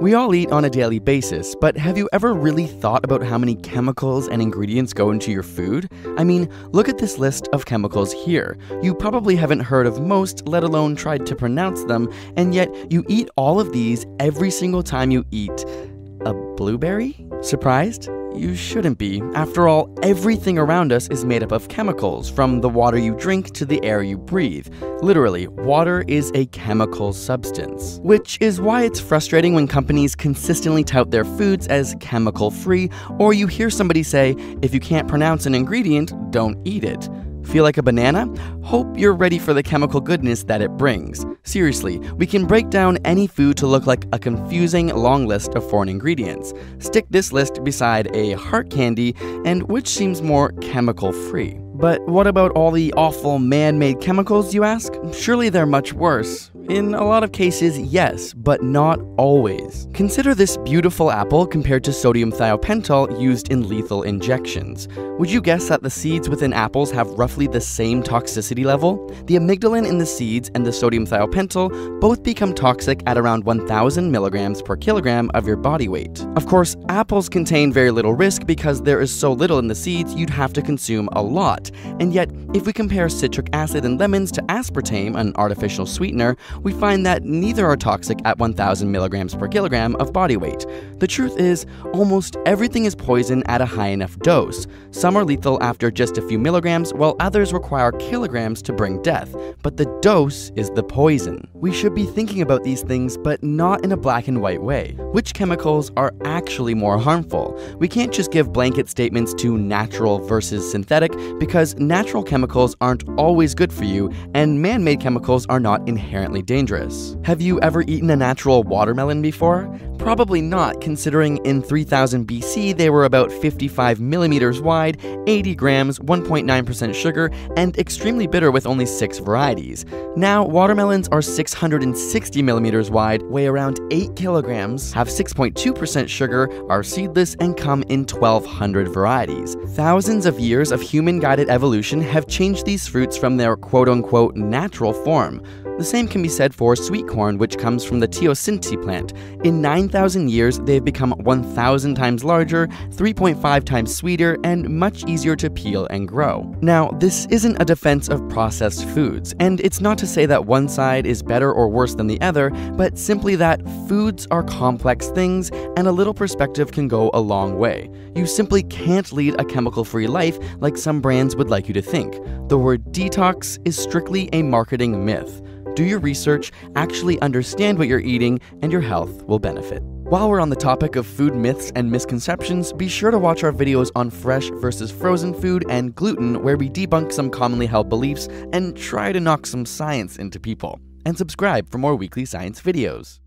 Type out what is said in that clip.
We all eat on a daily basis, but have you ever really thought about how many chemicals and ingredients go into your food? I mean, look at this list of chemicals here. You probably haven't heard of most, let alone tried to pronounce them, and yet you eat all of these every single time you eat a blueberry? Surprised? You shouldn't be. After all, everything around us is made up of chemicals, from the water you drink to the air you breathe. Literally, water is a chemical substance. Which is why it's frustrating when companies consistently tout their foods as chemical free, or you hear somebody say, if you can't pronounce an ingredient, don't eat it. Feel like a banana? Hope you're ready for the chemical goodness that it brings. Seriously, we can break down any food to look like a confusing long list of foreign ingredients. Stick this list beside a heart candy, and which seems more chemical free. But what about all the awful man made chemicals, you ask? Surely they're much worse. In a lot of cases, yes, but not always. Consider this beautiful apple compared to sodium thiopental used in lethal injections. Would you guess that the seeds within apples have roughly the same toxicity level? The amygdalin in the seeds and the sodium thiopental both become toxic at around 1000 milligrams per kilogram of your body weight. Of course, apples contain very little risk because there is so little in the seeds you'd have to consume a lot and yet, if we compare citric acid in lemons to aspartame, an artificial sweetener, we find that neither are toxic at 1000 milligrams per kilogram of body weight. The truth is, almost everything is poison at a high enough dose. Some are lethal after just a few milligrams, while others require kilograms to bring death. But the dose is the poison. We should be thinking about these things, but not in a black and white way. Which chemicals are actually more harmful? We can't just give blanket statements to natural versus synthetic because because natural chemicals aren't always good for you, and man made chemicals are not inherently dangerous. Have you ever eaten a natural watermelon before? Probably not, considering in 3000 BC they were about 55 millimeters wide, 80 grams, 1.9% sugar, and extremely bitter with only 6 varieties. Now, watermelons are 660 millimeters wide, weigh around 8 kilograms, have 6.2% sugar, are seedless, and come in 1200 varieties. Thousands of years of human guided evolution have changed these fruits from their quote unquote natural form. The same can be said for sweet corn, which comes from the teosinte plant. In 9,000 years, they've become 1,000 times larger, 3.5 times sweeter, and much easier to peel and grow. Now, this isn't a defense of processed foods, and it's not to say that one side is better or worse than the other, but simply that foods are complex things, and a little perspective can go a long way. You simply can't lead a chemical free life like some brands would like you to think. The word detox is strictly a marketing myth do your research, actually understand what you're eating, and your health will benefit. While we're on the topic of food myths and misconceptions, be sure to watch our videos on fresh versus frozen food and gluten, where we debunk some commonly held beliefs and try to knock some science into people. And subscribe for more weekly science videos.